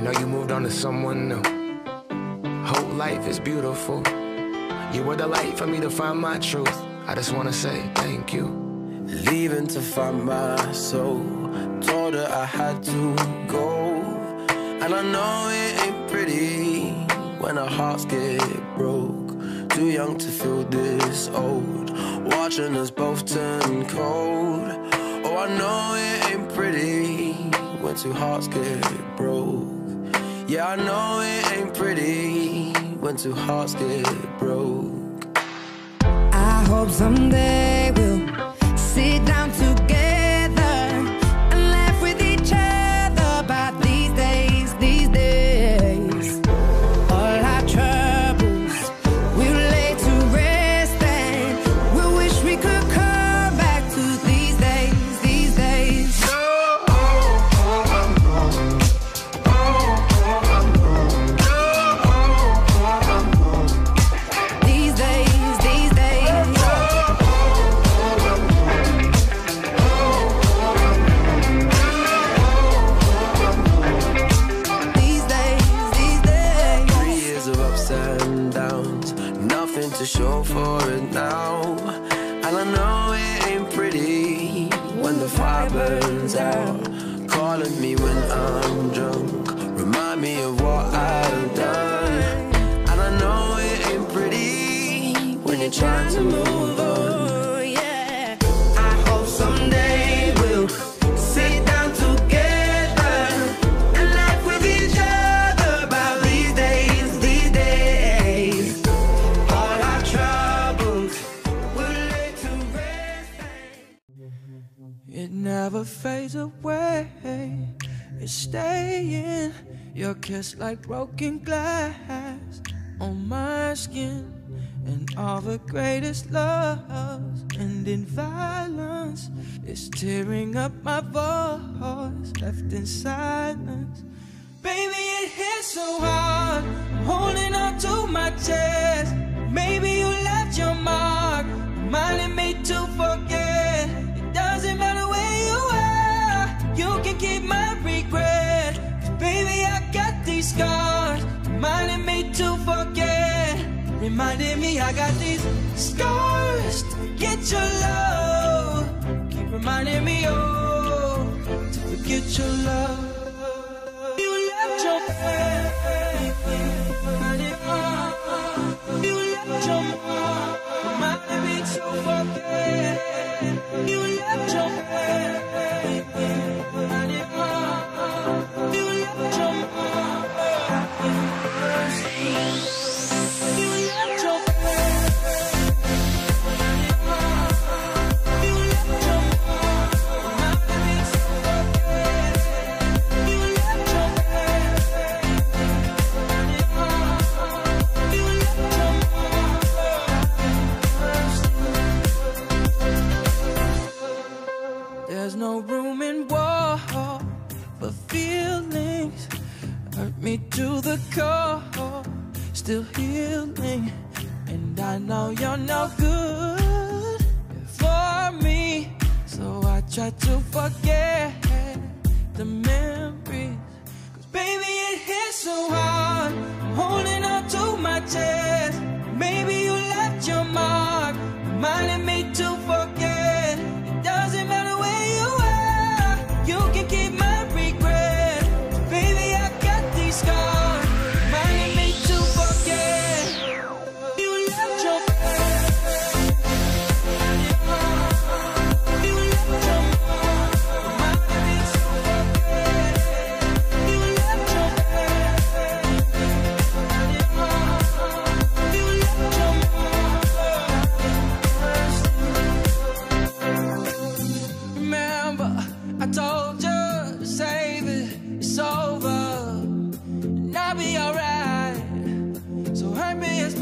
Know you moved on to someone new. Whole life is beautiful. You were the light for me to find my truth. I just wanna say thank you. Leaving to find my soul. Told her I had to go. And I know it ain't pretty when our hearts get broke. Too young to feel this old. Watching us both turn cold. Oh, I know it ain't pretty when two hearts get broke. Yeah, I know it ain't pretty when two hearts get broke. I hope someday we'll sit down together show for it now. And I know it ain't pretty when the fire burns out. Calling me when I'm drunk, remind me of what I've done. And I know it ain't pretty when you're trying to move on. Fades away. It's staying. Your kiss like broken glass on my skin. And all the greatest loves end in violence. It's tearing up my voice, left in silence. Baby, it hits so hard. I'm holding on to my chest. Maybe you left your I got these scars to forget your love. Keep reminding me, oh, to forget your love. For feelings. Hurt me to the core, still healing. And I know you're no good for me. So I try to forget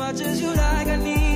much as you like. I need